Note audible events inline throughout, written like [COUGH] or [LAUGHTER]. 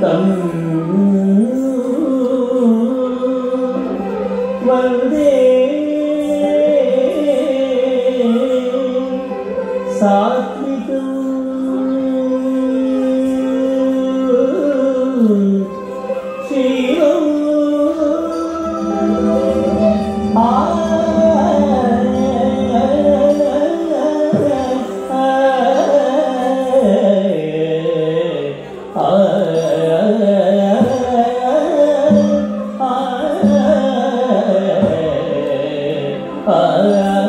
tâm 啊 [LAUGHS]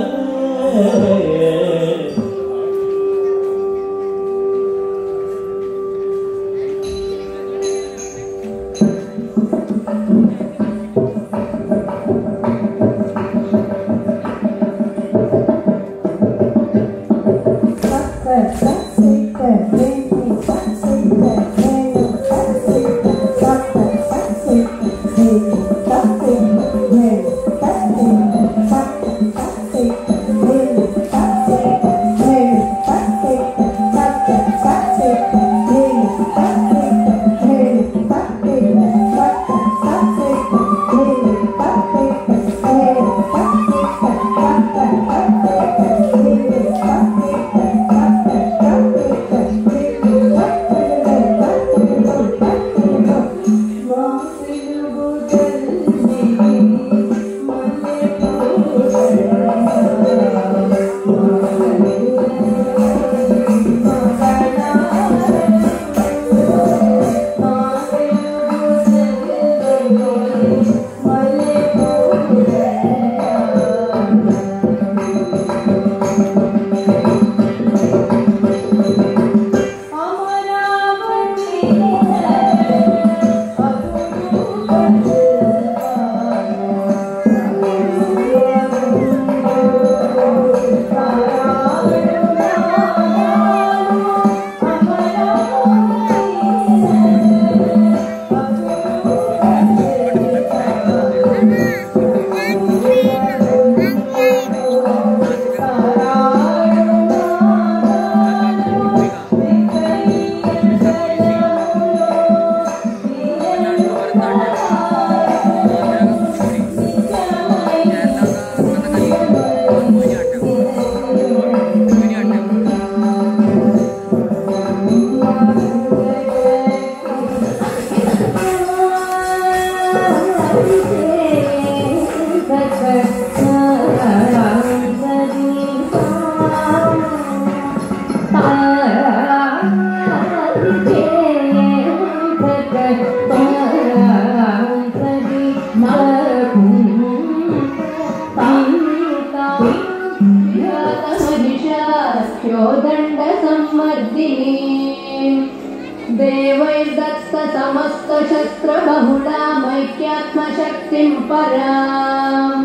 देवैर्दत्त समस्त शस्त्र बहुलामैक्यात्मशक्तिं पराम्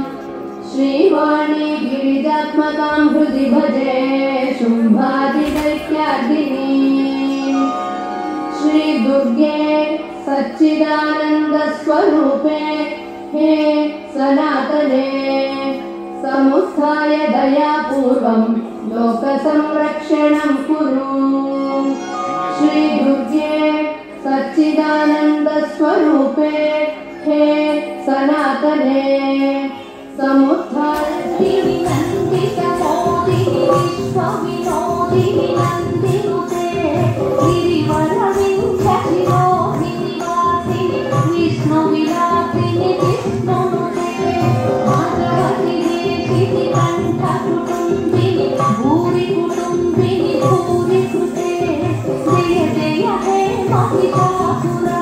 श्रीवाणी गिरिजात्मकां हृदि भजे शुम्भादिदैत्यादिनी। श्रीदुर्गे सच्चिदानन्दस्वरूपे हे सनातने समुत्थाय दयापूर्वं लोकसंरक्षणं कुरु। श्रीदुर्गे सच्चिदानन्दस्वरूपे हे सनातने समुत्थाय Oh,